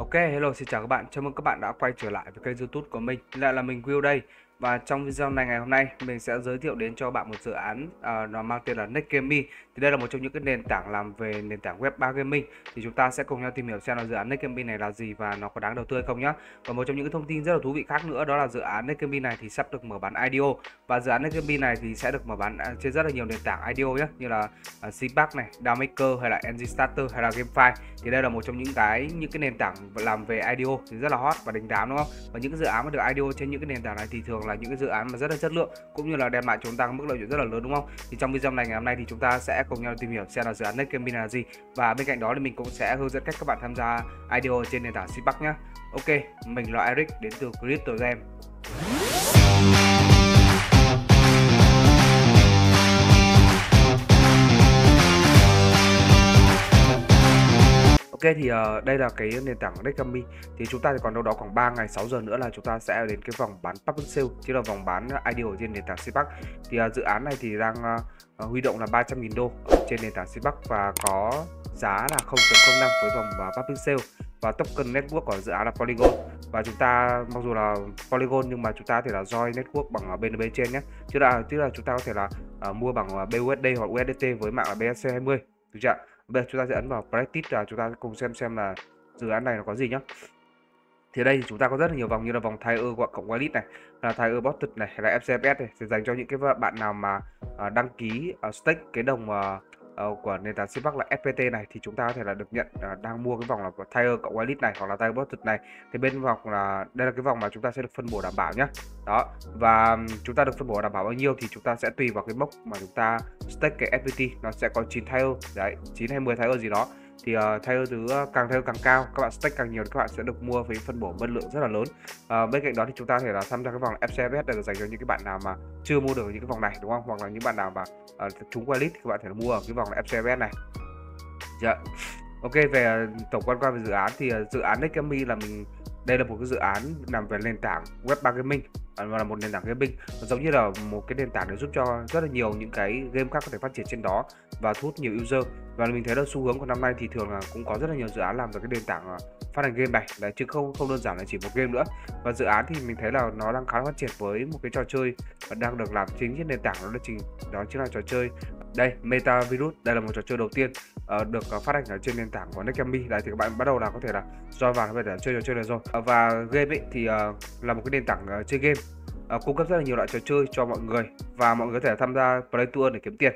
Ok, hello, xin chào các bạn. Chào mừng các bạn đã quay trở lại với kênh YouTube của mình. Lại là mình Will đây. Và trong video này ngày hôm nay mình sẽ giới thiệu đến cho bạn một dự án uh, nó mang tên là Next Thì đây là một trong những cái nền tảng làm về nền tảng web 3 gaming. Thì chúng ta sẽ cùng nhau tìm hiểu xem là dự án Next này là gì và nó có đáng đầu tư hay không nhá. Và một trong những cái thông tin rất là thú vị khác nữa đó là dự án Next này thì sắp được mở bán IDO và dự án Next này thì sẽ được mở bán à, trên rất là nhiều nền tảng IDO nhé, như là uh, này, Dowmaker hay là NG Starter hay là GameFi. Thì đây là một trong những cái những cái nền tảng làm về IDO thì rất là hot và đình đám đúng không? Và những cái dự án mà được IDO trên những cái nền tảng này thì thường là những cái dự án mà rất là chất lượng, cũng như là đem lại chúng ta mức lợi nhuận rất là lớn, đúng không? Thì trong video này, ngày hôm nay thì chúng ta sẽ cùng nhau tìm hiểu xem là dự án Netgaming là gì. Và bên cạnh đó thì mình cũng sẽ hướng dẫn cách các bạn tham gia IDO trên nền tảng Cpac nhé Ok, mình là Eric, đến từ Crypto Game. Thì uh, đây là cái nền tảng Dexami thì chúng ta thì còn đâu đó khoảng 3 ngày 6 giờ nữa là chúng ta sẽ đến cái vòng bán public sale chứ là vòng bán IDO trên nền tảng Cpac thì uh, dự án này thì đang uh, huy động là 300.000 đô trên nền tảng Cpac và có giá là 0.05 với vòng uh, public sale và token network của dự án là Polygon. Và chúng ta mặc dù là Polygon nhưng mà chúng ta thể là join network bằng BNB trên nhé. Chứ là tức là chúng ta có thể là uh, mua bằng BUSD hoặc USDT với mạng là BSC20 được chưa bây giờ chúng ta sẽ ấn vào practice và chúng ta cùng xem xem là dự án này nó có gì nhá. Thì đây thì chúng ta có rất là nhiều vòng, như là vòng Tire gọi cộng wallet này, là Tire botted này, hay là FCFS này, thì dành cho những cái bạn nào mà à, đăng ký à, stake cái đồng à, uh, của nền tảng Bắc là FPT này thì chúng ta có thể là được nhận uh, đang mua cái vòng là Tire cộng wallet này hoặc là Tire botted này. Thì bên vòng là đây là cái vòng mà chúng ta sẽ được phân bổ đảm bảo nhé đó và chúng ta được phân bổ đảm bảo bao nhiêu thì chúng ta sẽ tùy vào cái mốc mà chúng ta stake cái FPT nó sẽ có 9 Tire đấy 9 hay 10 Tire gì đó thì uh, theo thứ ờ, càng theo càng cao các bạn stake càng nhiều thì các bạn sẽ được mua với phân bổ bất lượng rất là lớn. Uh, bên cạnh đó thì chúng ta có thể là tham gia cái vòng FCFS để dành cho những cái bạn nào mà chưa mua được những cái vòng này đúng không? Hoặc là những bạn nào mà uh, trúng qua list thì các bạn thể mua ở cái vòng FCFS này. Dạ. Ok về tổng quan qua về dự án thì uh, dự án Nekami là mình đây là một cái dự án nằm về nền tảng web 3 gaming và là một nền tảng gaming. Giống như là một cái nền tảng để giúp cho rất là nhiều những cái game khác có thể phát triển trên đó và thu hút nhiều user. Và mình thấy là xu hướng của năm nay thì thường là cũng có rất là nhiều dự án làm về cái nền tảng à, phát hành game này. Đấy chứ không không đơn giản là chỉ một game nữa. Và dự án thì mình thấy là nó đang khá phát triển với một cái trò chơi và đang được làm chính trên nền tảng đó là chính đó chính là trò chơi. Đây Meta Virus đây là một trò chơi đầu tiên uh, được uh, phát hành ở trên nền tảng của Nakami. Đấy thì các bạn bắt đầu là có thể là join vào có thể là chơi trò chơi này rồi. Uh, và game ấy thì uh, là một cái nền tảng uh, chơi game uh, cung cấp rất là nhiều loại trò chơi cho mọi người và mọi người có thể tham gia play tour để kiếm tiền.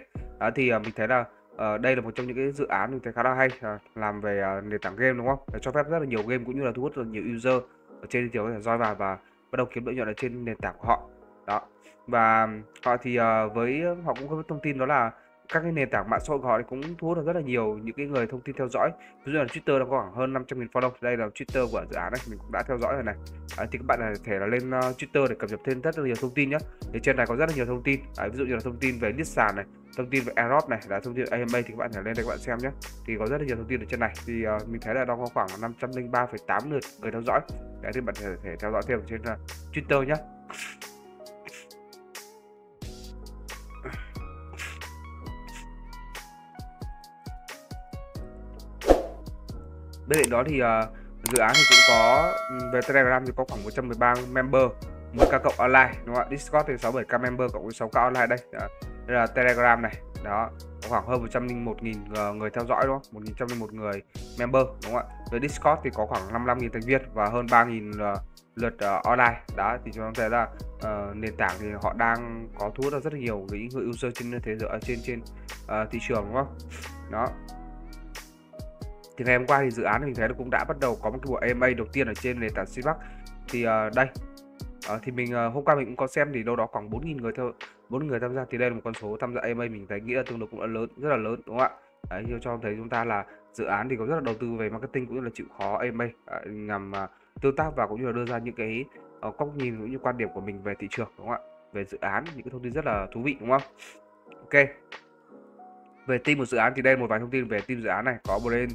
Uh, thì uh, mình thấy là uh, đây là một trong những cái dự án mình thấy khá là hay uh, làm về uh, nền tảng game đúng không? Để cho phép rất là nhiều game cũng như là thu hút rất là nhiều user ở trên thị trường có thể join vào và bắt đầu kiếm lợi nhuận ở trên nền tảng của họ. Đó và họ thì uh, với họ cũng có thông tin đó là các cái nền tảng mạng xã hội của họ cũng thu hút được rất là nhiều những cái người thông tin theo dõi. Ví dụ là Twitter nó có khoảng hơn 500.000 follow. Đây là Twitter của dự án này mình cũng đã theo dõi rồi này. À, thì các bạn có thể là lên uh, Twitter để cập nhật thêm rất là nhiều thông tin nhé thì trên này có rất là nhiều thông tin. À, ví dụ như là thông tin về list sàn này thông tin về Airdrop này là thông tin AMA thì các bạn thể lên đây các bạn xem nhé thì có rất là nhiều thông tin ở trên này. Thì uh, mình thấy là đang có khoảng 503,8 lượt người theo dõi. Đấy thì bạn có thể theo dõi thêm trên uh, Twitter nhé bên cạnh đó thì uh, dự án thì cũng có về Telegram thì có khoảng 113 member một k cộng online đúng không ạ? Discord thì 67k member cộng với 6k online đây đó. đây là Telegram này đó. Khoảng hơn 101.000 ờ, người theo dõi đúng không? 101 người member đúng không ạ? Về Discord thì có khoảng 55.000 thành viên và hơn 3.000 uh, ờ, lượt uh, online đó. Thì chúng ta thấy là uh, nền tảng thì họ đang có thu hút rất nhiều những người user trên thế giới trên trên uh, thị trường đúng không? Đó thì ngày hôm qua thì dự án mình thấy nó cũng đã bắt đầu có một cái buổi AMA đầu tiên ở trên nền tảng Cpac thì uh, đây. Uh, thì mình uh, hôm qua mình cũng có xem thì đâu đó khoảng 4.000 người thôi 4 người tham gia. Thì đây là một con số tham gia AMA mình thấy nghĩ là tương đối cũng là lớn rất là lớn đúng không ạ? Đấy cho thấy chúng ta là dự án thì có rất là đầu tư về marketing cũng như là chịu khó AMA uh, nhằm uh, tương tác và cũng như là đưa ra những cái uh, góc nhìn cũng như quan điểm của mình về thị trường đúng không ạ? Về dự án những cái thông tin rất là thú vị đúng không? Ok. Về team một dự án thì đây một vài thông tin về team dự án này. Có Brain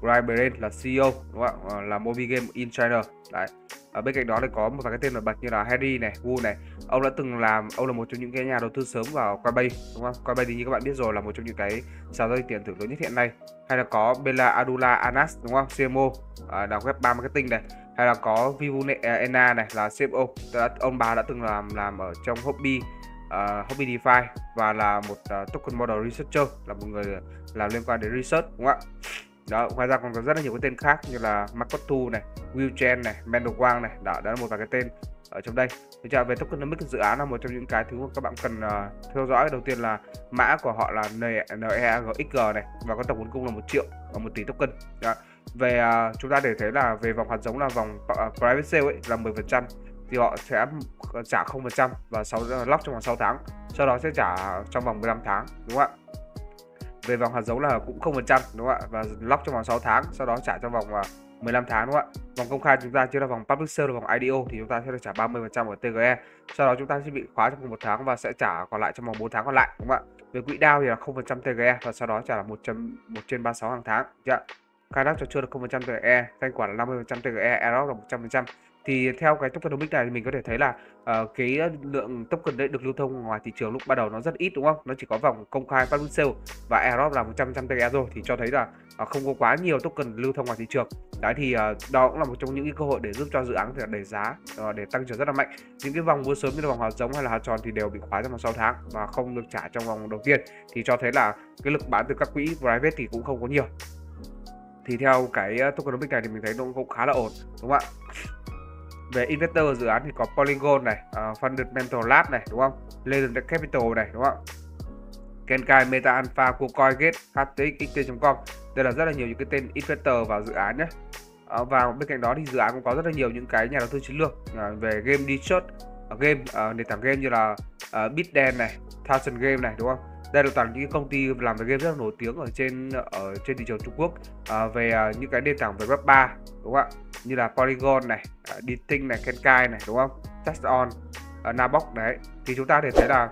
Brian Brain là CEO đúng không ạ ờ, là Mobi Game in China đấy ở bên cạnh đó thì có một vài cái tên nổi bật như là Harry này, Wu này. Ông đã từng làm, ông là một trong những cái nhà đầu tư sớm vào Coinbase đúng không? Coinbase thì như các bạn biết rồi là một trong những cái sàn giao dịch tiền thưởng lớn nhất hiện nay. Hay là có Bella Adula Anas đúng không? CMO à, đào web 3 marketing này. Hay là có Vivuna ờ, này là CFO. Ông bà đã từng làm làm ở trong Hobby uh, Hobby DeFi và là một uh, token model researcher là một người làm liên quan đến research đúng không ạ? Đó ngoài ra còn có rất là nhiều cái tên khác như là Marcos Thu này Will Chen này Mendel này đó, đó là một vài cái tên ở trong đây. Thì về tokenomics dự án là một trong những cái thứ mà các bạn cần uh, theo dõi. Đầu tiên là mã của họ là NEAGXG này và có tổng vốn cung là một triệu và một tỷ token. Đó. về uh, chúng ta để thấy là về vòng hạt giống là vòng uh, private sale ấy là 10 phần trăm thì họ sẽ trả 0% và 6 lock trong vòng 6 tháng sau đó sẽ trả trong vòng 15 tháng đúng không ạ? Về vòng hạt giống là cũng 0% đúng không ạ? Và lock trong vòng 6 tháng, sau đó trả trong vòng à, 15 tháng, đúng không ạ? Vòng công khai chúng ta chưa là vòng public sale là vòng IDO thì chúng ta sẽ được trả 30% ở TGE sau đó chúng ta sẽ bị khóa trong vòng một tháng và sẽ trả còn lại trong vòng 4 tháng còn lại, đúng không ạ? Về quỹ DAO thì là 0% TGE và sau đó trả là 1 1 trên 36 hàng tháng chưa khai thác cho chưa được 0% TGE thanh quả là 50% TGE error là 100% thì theo cái tokenomics này thì mình có thể thấy là uh, cái ờ, lượng token đấy được lưu thông ngoài thị trường lúc ban đầu nó rất ít đúng không? Nó chỉ có vòng công khai public sale và airdrop là 100 trăm TGE rồi thì cho thấy là uh, không có quá nhiều token lưu thông ngoài thị trường. Đấy thì uh, đó cũng là một trong những cái cơ hội để giúp cho dự án thể đẩy giá uh, để tăng trưởng rất là mạnh. Những cái vòng mua sớm như là vòng hạt giống hay là hạt tròn thì đều bị khóa trong vòng 6 tháng và không được trả trong vòng đầu tiên. Thì cho thấy là cái lực bán từ các quỹ private thì cũng không có nhiều. Thì theo cái tokenomics này thì mình thấy nó cũng khá là ổn đúng không ạ? Về investor dự án thì có Polygon này, à, uh, Fundamental Lab này đúng không? Legend Capital này đúng không? Kenkai, Meta Alpha, KuCoinGate, HTXXT.com Đây là rất là nhiều những cái tên investor vào dự án nhé uh, Và bên cạnh đó thì dự án cũng có rất là nhiều những cái nhà đầu tư chiến lược uh, về game research uh, game, uh, nền tảng game như là uh, Bitden này, Thousand Game này đúng không? Đây là toàn những công ty làm về game rất là nổi tiếng ở trên ở trên thị trường Trung Quốc à, về à, những cái nền tảng về web 3 đúng không ạ như là Polygon này, à, uh, Dating này, Kenkai này đúng không? Just On, à, uh, Nabox đấy thì chúng ta thể thấy là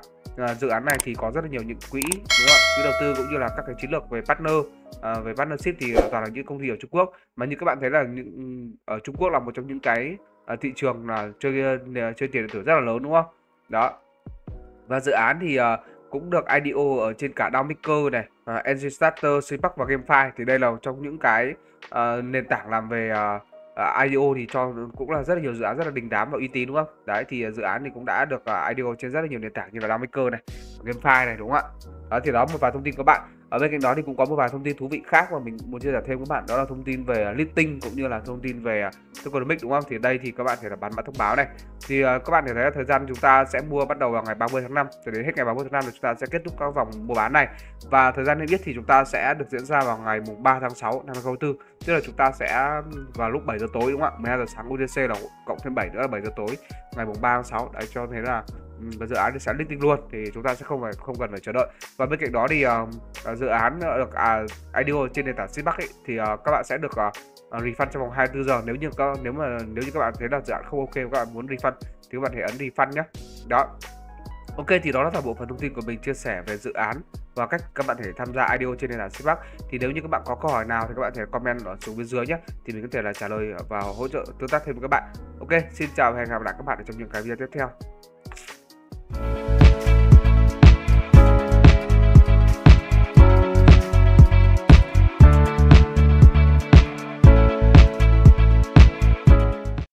uh, dự án này thì có rất là nhiều những quỹ đúng không ạ? Quỹ đầu tư cũng như là các cái chiến lược về partner uh, về partnership thì toàn là những công ty ở Trung Quốc mà như các bạn thấy là những ở Trung Quốc là một trong những cái uh, thị trường là chơi chơi tiền điện tử rất là lớn đúng không? Đó. Và dự án thì uh, cũng được IDO ở trên cả Downmaker này, à, uh, Engine Starter, Cpac và GameFi thì đây là trong những cái uh, nền tảng làm về ờ, ờ, uh, uh, IDO thì cho cũng là rất là nhiều dự án rất là đình đám và uy tín đúng không? Đấy thì uh, dự án thì cũng đã được uh, IDO trên rất là nhiều nền tảng như là Downmaker này, GameFi này đúng không ạ? Đó thì đó một vài thông tin các bạn ở bên cạnh đó thì cũng có một vài thông tin thú vị khác mà mình muốn chia sẻ thêm với các bạn. Đó là thông tin về à, listing cũng như là thông tin về à, tokenomics đúng không? Thì đây thì các bạn thể là bán mã thông báo này. Thì uh, các bạn thể thấy là thời gian chúng ta sẽ mua bắt đầu vào ngày 30 tháng 5 cho đến hết ngày 30 tháng 5 là chúng ta sẽ kết thúc các vòng mua bán này. Và thời gian niêm yết thì chúng ta sẽ được diễn ra vào ngày mùng 3 tháng 6 năm 2024 tức là chúng ta sẽ vào lúc 7 giờ tối đúng không ạ? 12 giờ sáng UTC là cộng thêm 7 nữa là 7 giờ tối ngày mùng 3 tháng 6 đấy cho thấy là và dự án thì sẽ tinh luôn thì chúng ta sẽ không phải không cần phải chờ đợi. Và bên cạnh đó thì uh, dự án ờ, được uh, IDO trên nền tảng Sitback ấy, thì uh, các bạn sẽ được uh, refund trong vòng 24 giờ. Nếu như các nếu mà nếu như các bạn thấy là dự án không ok các bạn muốn refund thì các bạn hãy ấn refund nhé đó. Ok thì đó là toàn bộ phần thông tin của mình chia sẻ về dự án và cách các bạn thể tham gia IDO trên nền tảng Sitback thì nếu như các bạn có câu hỏi nào thì các bạn thể comment ở xuống bên dưới nhé thì mình có thể là trả lời và hỗ trợ tương tác thêm với các bạn. Ok xin chào và hẹn gặp lại các bạn ở trong những cái video tiếp theo.